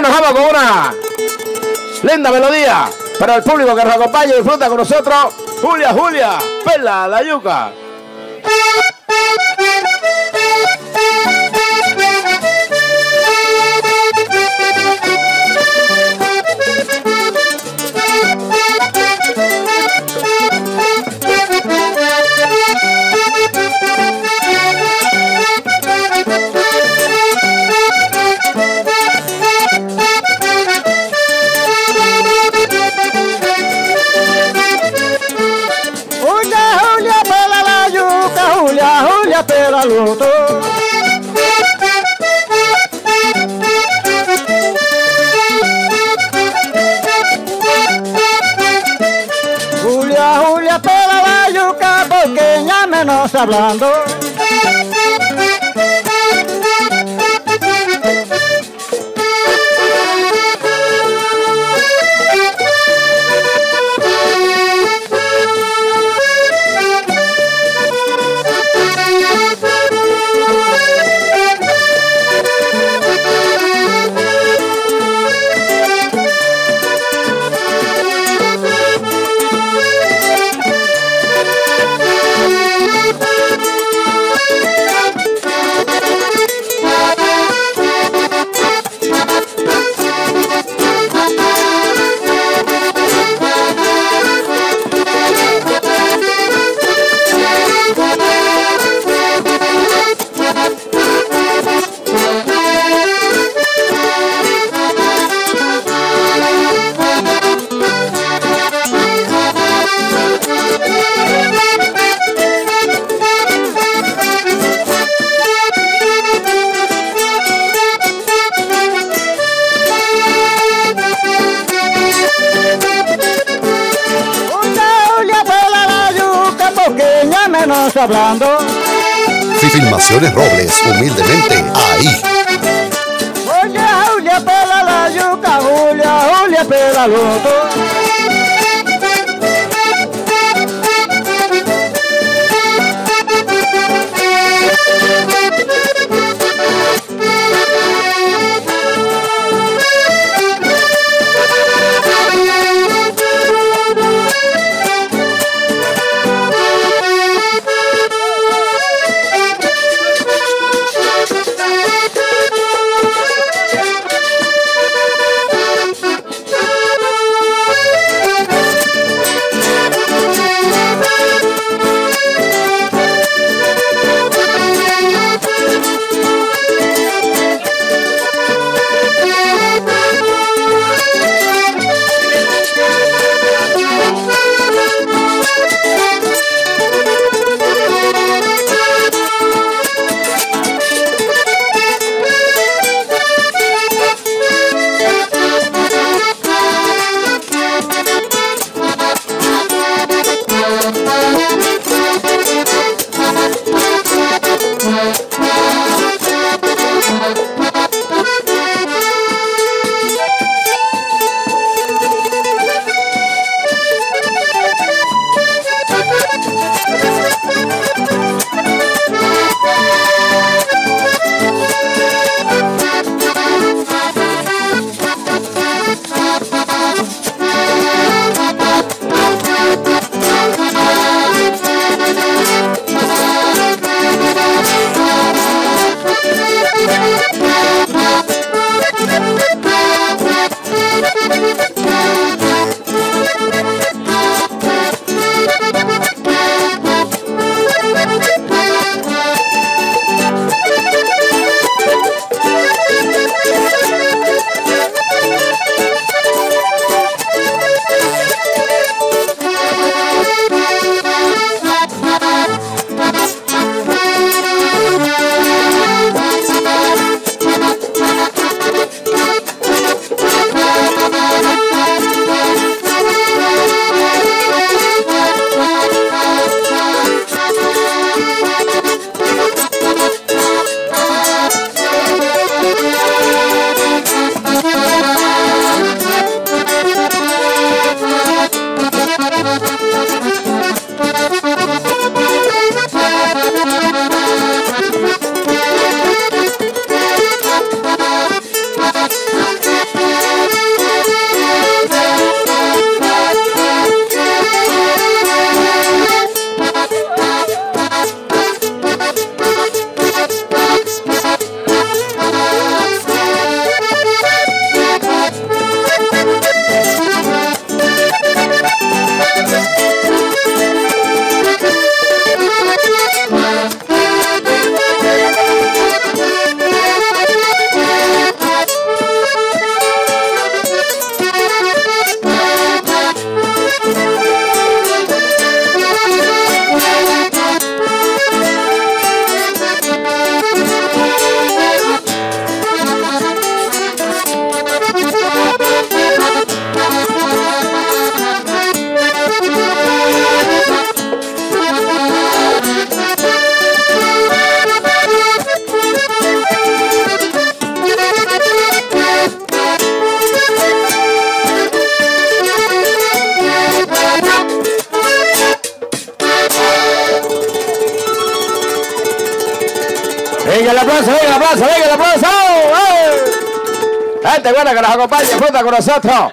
Nos vamos con una linda melodía para el público que nos acompaña y disfruta con nosotros. Julia, Julia, Perla, la yuca. Julia. Julia, pela la yuca, pequeña menos hablando. Menos hablando. Filmaciones Robles, humildemente ahí. Julia, Julia, pela la yuca, Julia, Julia, pela luto. Venga el aplauso, venga el aplauso, venga el aplauso. ¡Eh! Gente buena que nos acompaña, disfruta con nosotros.